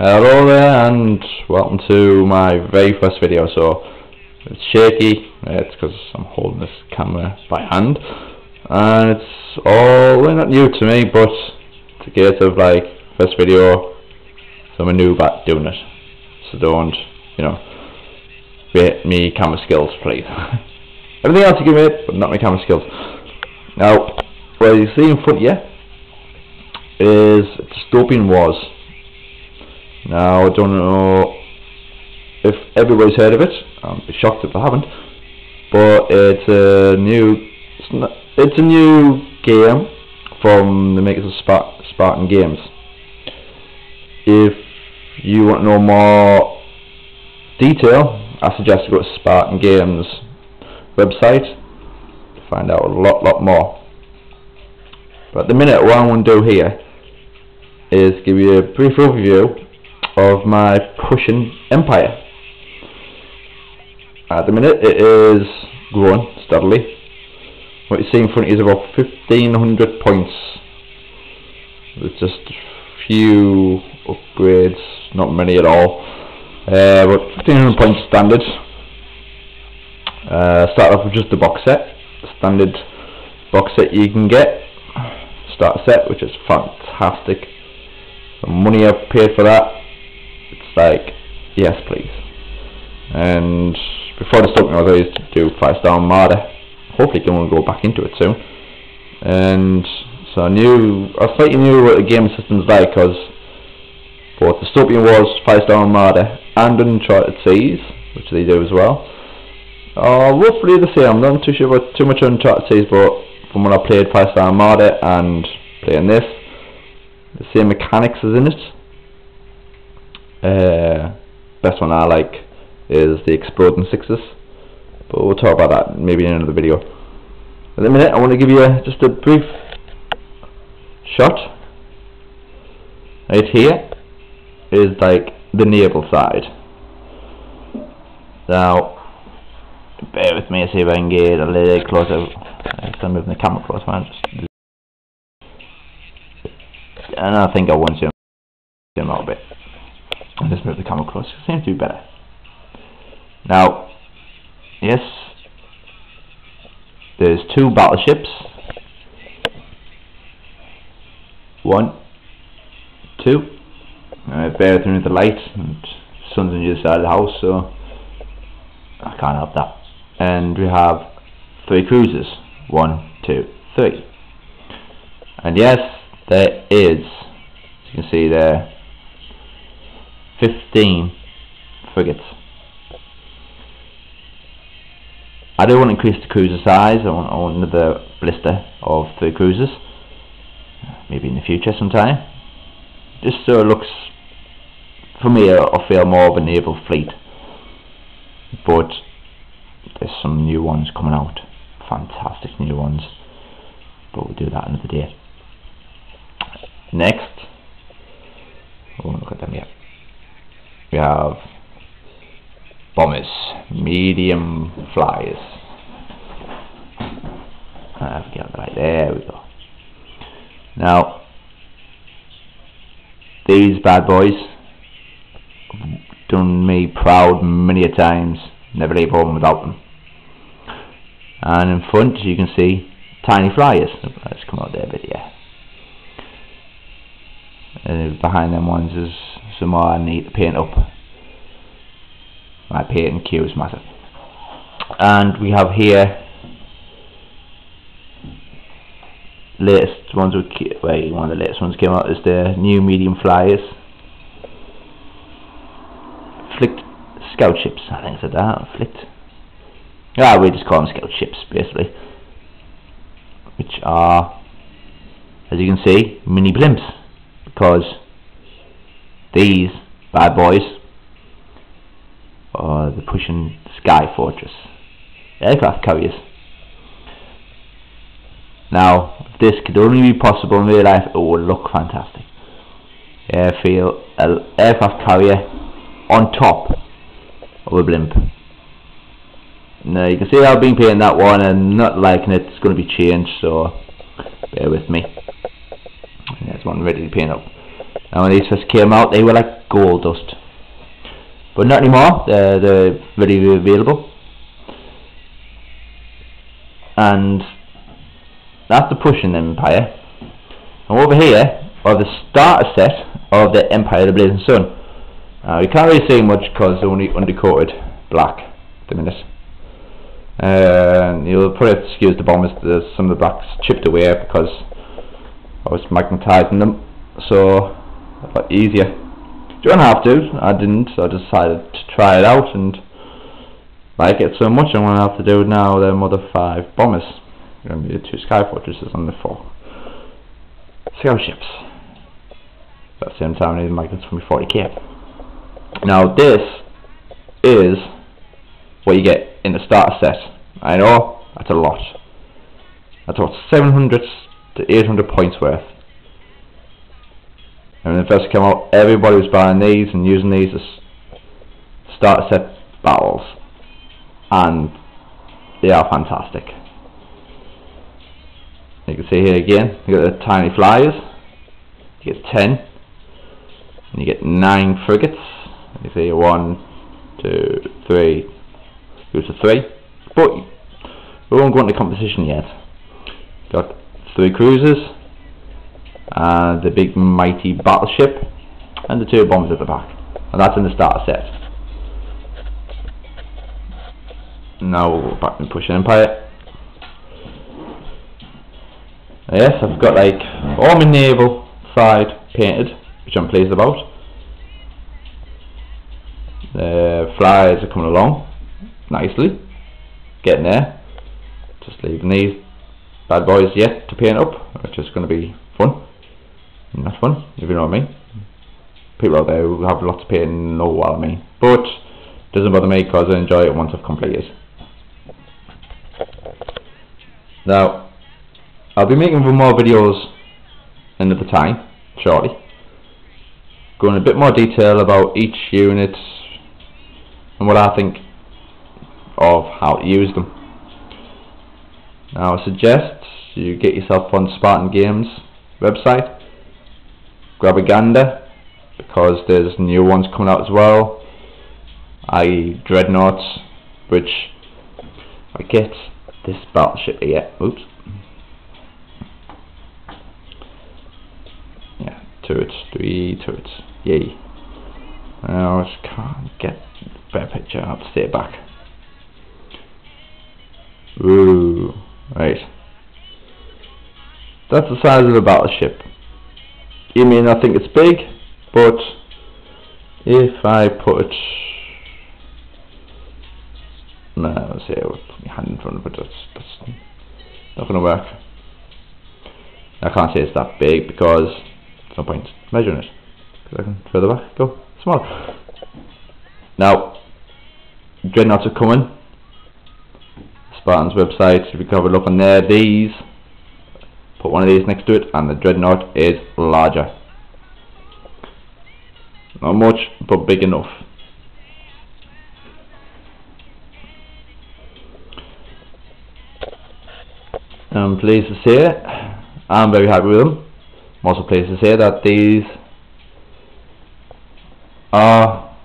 Hello there and welcome to my very first video so it's shaky, it's because I'm holding this camera by hand. And it's all well, not new to me but it's a case of like first video so I'm a noob at doing it. So don't you know rate me camera skills please. Everything else you give me but not my camera skills. Now what you see in front of you is Dystopian Wars now, I don't know if everybody's heard of it. I'm shocked if I haven't. But it's a new, it's, not, it's a new game from the makers of Spart Spartan Games. If you want to know more detail, I suggest you go to Spartan Games website to find out a lot, lot more. But at the minute, what I want to do here is give you a brief overview of my Prussian Empire. At the minute it is growing steadily. What you see in front is about 1500 points. With just a few upgrades, not many at all. Uh, but 1500 points standard. Uh, start off with just the box set. Standard box set you can get. Start set which is fantastic. The money I've paid for that like, yes please. And before the stopping I was always to do Firestorm Armada. Hopefully I can go back into it soon. And so I knew, I slightly knew what the game system's like because both Dystopian Wars, Firestorm Armada and Uncharted Seas, which they do as well, are roughly the same. I'm not too sure about too much Uncharted Seas, but from when I played Firestorm Armada and playing this, the same mechanics as in it uh, best one I like is the Exploding Sixes, but we'll talk about that maybe in another video. At the minute, I want to give you a, just a brief shot. Right here is like the naval side. Now, bear with me, see if I can get a little closer. I'm moving the camera closer, man. Just, and I think I want to zoom a little bit. I'll just move the camera closer. It seems to be better. Now, yes, there's two battleships. One, two. Uh, bear me the light, and sun's on the other side of the house, so I can't help that. And we have three cruisers. One, two, three. And yes, there is, as you can see there, 15 frigates. I do want to increase the cruiser size, I want, I want another blister of three cruisers, maybe in the future sometime, just so it looks, for me I feel more of a naval fleet, but there's some new ones coming out, fantastic new ones, but we'll do that another day. Next, I won't look at them yet we have bombers, medium flyers. Ah, forget right there we go. Now these bad boys done me proud many a times. Never leave home without them. And in front you can see tiny flyers. Let's come out there a bit, yeah. And behind them ones is some more I need to paint up. My painting is massive. And we have here latest ones with wait, one of the latest ones came out is the new medium flyers. Flicked scout ships, I think it's that. Flicked. Ah, we just call them scout ships basically. Which are as you can see, mini blimps because these bad boys are the Prussian Sky Fortress aircraft carriers. Now, if this could only be possible in real life, it would look fantastic. Airfield, uh, aircraft carrier on top of a blimp. Now you can see I've been painting that one and not liking it, it's going to be changed, so bear with me. There's one ready to paint up. And when these first came out, they were like gold dust. But not anymore. They're, they're available. And that's the Prussian Empire. And over here are the starter set of the Empire of the Blazing Sun. Uh, you can't really see much because they're only undercoated black at the minute. Uh, you'll probably excuse the bombers, some of the blacks chipped away because I was magnetizing them, so a lot easier. You don't have to, I didn't, so I decided to try it out and like it so much I'm going to have to do it now the Mother 5 bombers. Going to the two Sky Fortresses and the four Scout ships. At the same time I need magnets for my 40k. Now this is what you get in the starter set. I know, that's a lot. That's about 700 to 800 points worth. And when it first came out, everybody was buying these and using these as starter set battles. And they are fantastic. You can see here again, you got the tiny flyers. You get 10. And you get 9 frigates. You see 1, 2, 3, goes to 3. But we won't go into competition yet. Got 3 cruisers. And the big mighty battleship. And the 2 bombers at the back. And that's in the starter set. Now we'll go back to Prussian Empire. Yes, I've got like all my naval side painted, which I'm pleased about. The flyers are coming along nicely, getting there. Just leaving these bad boys yet to paint up, which is going to be fun. Not fun, if you know what I mean. People out there who have lots of paint know what I mean. But doesn't bother me because I enjoy it once I've completed. Now, I'll be making more videos another time, shortly. Going a bit more detail about each unit and what I think of how to use them. Now I suggest you get yourself on Spartan Games website, grab a gander because there's new ones coming out as well. I Dreadnoughts, which I get this battleship here. Oops. Yeah turrets, three turrets, yay. I just can't get better picture, I have to stay back. Ooh, right. That's the size of a battleship. You may not think it's big, but if I put no, let's see, I would put my hand in front of it, that's, that's not going to work. I can't say it's that big because no point measuring it. Because I can further back go smaller. Now, dreadnoughts are coming. Spartan's website, if you have a look on there, these, put one of these next to it, and the dreadnought is larger. Not much, but big enough. I'm pleased to say I'm very happy with them. I'm also pleased to say that these are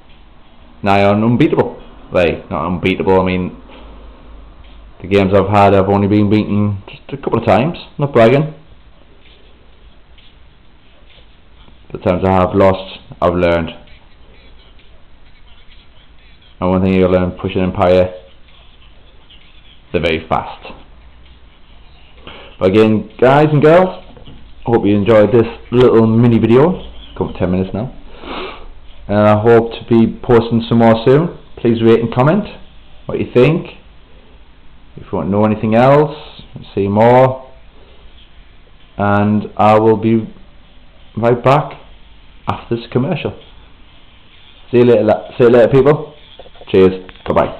now unbeatable. Like, not unbeatable, I mean, the games I've had I've only been beaten just a couple of times, not bragging. The times I have lost, I've learned. And one thing you learn Prussian Empire, they're very fast. But again, guys and girls, I hope you enjoyed this little mini video. Couple 10 minutes now. And I hope to be posting some more soon. Please rate and comment what you think. If you want to know anything else, see more. And I will be right back after this commercial. See you later, see you later people. Cheers. Bye bye.